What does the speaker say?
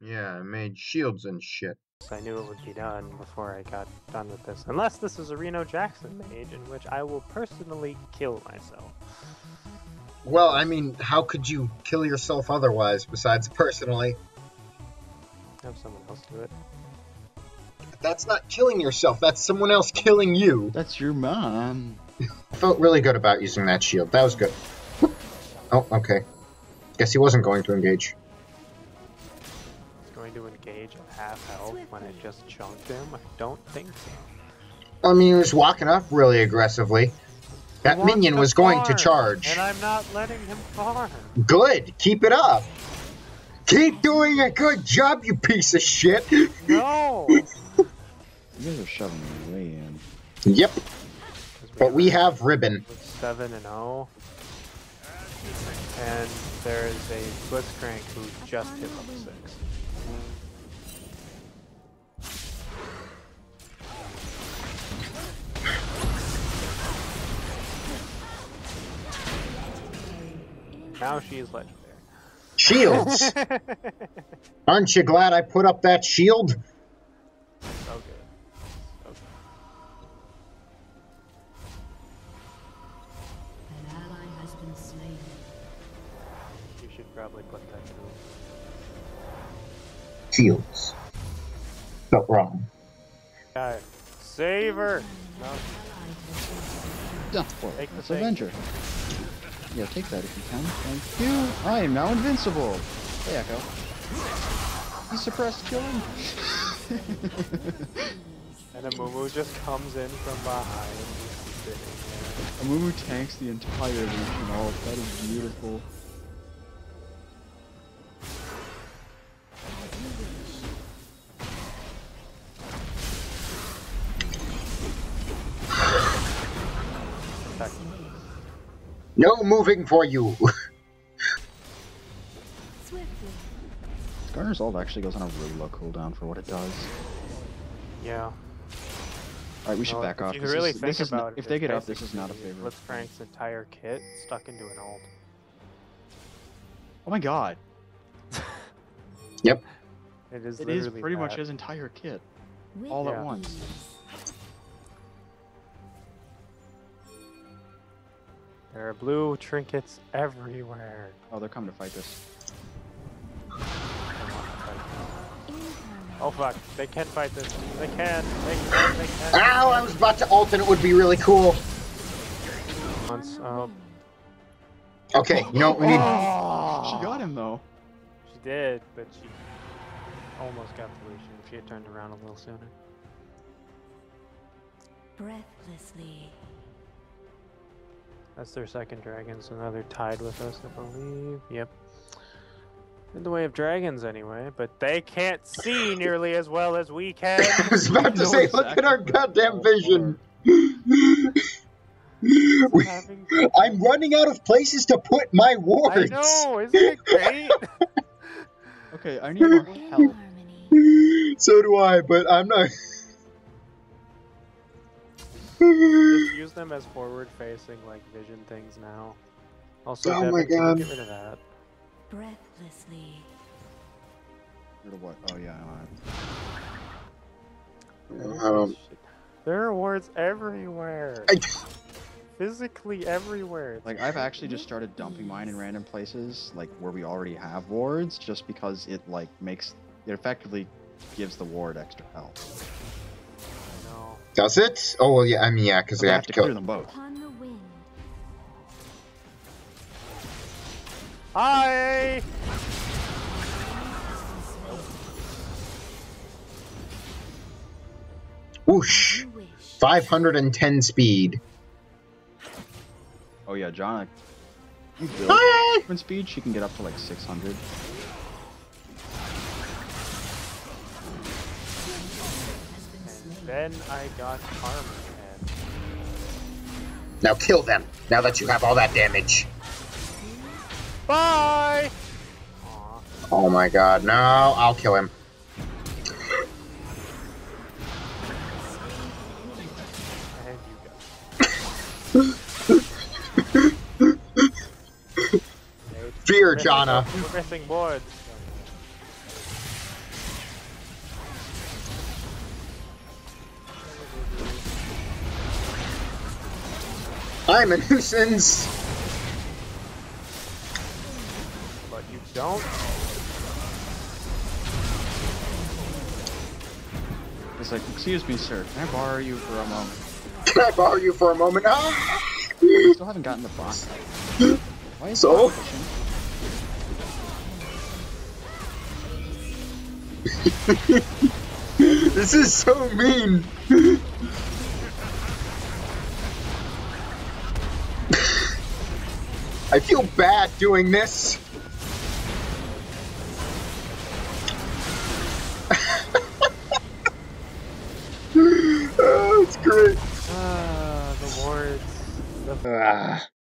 Yeah, I made shields and shit. I knew it would be done before I got done with this. Unless this is a Reno Jackson mage, in which I will personally kill myself. Well, I mean, how could you kill yourself otherwise besides personally? Have someone else do it. That's not killing yourself, that's someone else killing you. That's your mom. I felt really good about using that shield. That was good. Oh, okay. Guess he wasn't going to engage. It's going to engage at half health when it just chunked him? I don't think so. I mean, he was walking up really aggressively. That minion to was going to charge. And I'm not letting him farm. Good. Keep it up. Keep doing a good job, you piece of shit. No! You guys are shoving me way in. Yep. 'Cause But we have ribbon. 7 and 0. And there is a Blitzcrank who just hit level 6. Now she is legendary. Shields. Aren't you glad I put up that shield? So good. So good. An ally has been slain. You should probably put that through. Shields. Felt wrong. Guy, save her! No, Ally has been Done. Well, Take the that's thing. Yeah, take that if you can. Thank you. I am now invincible. Hey, Ekko. You suppressed killing? and a Mumu just comes in from behind. Just sitting. Amumu tanks the entire Legion ult. That is beautiful. No moving for you. swiftly. Garen's ult actually goes on a really low cooldown for what it does. Yeah. Alright, we should Well, back if off. you This really is, think this is about not, it, if they get up, this is not a basically favor. Blitzcrank's entire kit stuck into an ult. Oh my god. Yep. It is It is literally pretty much his entire kit. All Yeah. at once. There are blue trinkets everywhere. Oh, they're coming to fight this. I want to fight this. in harmony. Oh fuck, they can fight this. They can, they can, they can. Ow, I was about to ult and it would be really cool. Once, oh, Okay, you know what we need? She got him though. she did, but she almost got the Lucian if she had turned around a little sooner. Breathlessly. That's their second dragon, so now they're tied with us, I believe. Yep. In the way of dragons, anyway, but they can't see nearly as well as we can. I was about to say, look at our goddamn vision. We- I'm running out of places to put my wards. I wards. know, isn't it great? Okay, I need more help. So do I, but I'm not. Just use them as forward-facing, like vision things now. Also, Oh Devin, my God. get rid of that. Breathlessly. Rid of what? Oh yeah, Um, There are wards everywhere. I- Physically everywhere. It's Like I've actually just started dumping mine in random places, like where we already have wards, just because it like makes it effectively gives the ward extra health. I know. Does it? Oh well, yeah. I mean, yeah, because But they I have to kill. clear them both. Upon the wind. Hi! Whoosh! 510 speed. Oh yeah, John. You build Hi! speed, she can get up to like 600. Then I got armor and Now kill them. Now that you have all that damage. Bye! Aw, Oh my god, no, I'll kill him. and you go. Fear, Janna. We're missing boards. I'm a nuisance. But you don't. It's like, excuse me, sir. Can I borrow you for a moment? Can I borrow you for a moment? Ah! I still haven't gotten the box. Why is So? This is so mean. I feel bad doing this. oh, it's great. Ah, the wards. The Ah.